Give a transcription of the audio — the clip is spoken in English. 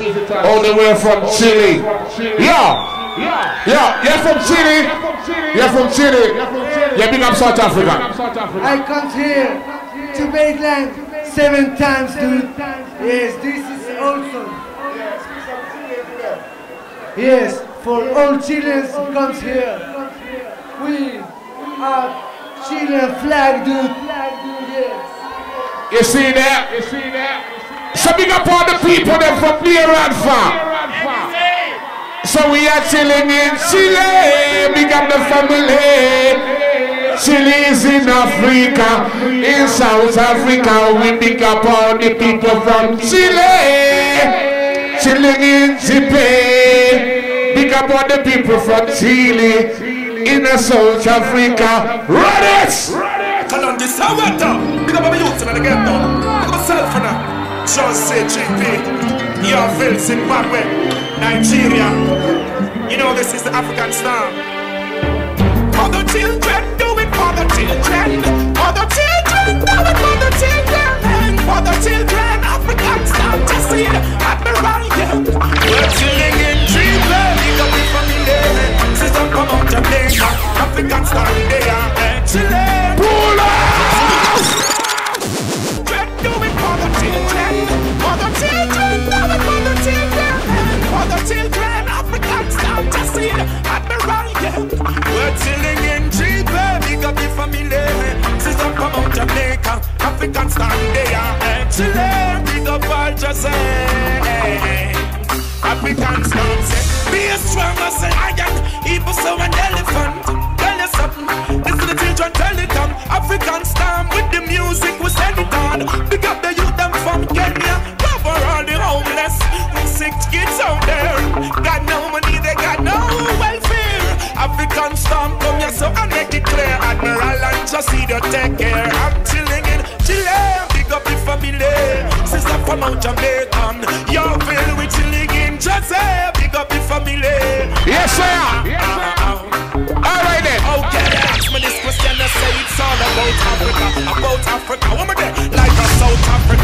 all the way from Chile. Yeah. Yeah, you're from Chile. You're from Chile. Yeah, big up South Africa. I come here to Maitland seven times, dude. Yes, this is awesome. Yes, for all Chileans who comes here. We are Chilean flag, dude. Yes. You see that? You see that? So big up all people that from near and far. So we are chilling in Chile, big up the family. Chile is in Africa, in South Africa, we pick up all the people from Chile. Chilling in Japan, big up all the people from Chile, in South Africa. Run it! Kanon this Just say JP. Yorville, Zimbabwe, Nigeria. You know this is the African star. Chilling. Big up all just say. African star say, be as strong as an iron, even so an elephant. Tell you something, this is the children tell it on. African star with the music we send it on. Big up the youth them from Kenya, cover all the homeless. Sick kids out there, got no money, they got no welfare. African storm come here so I make it clear. Admiral and Jahseed the take from out Jamaican. You're filled with chili in Joseph. Big up the family. Yes, sir. Yes, sir. All right then. Oh, okay, ask me this question. I say it's all about Africa. About Africa. Woman, like a South Africa.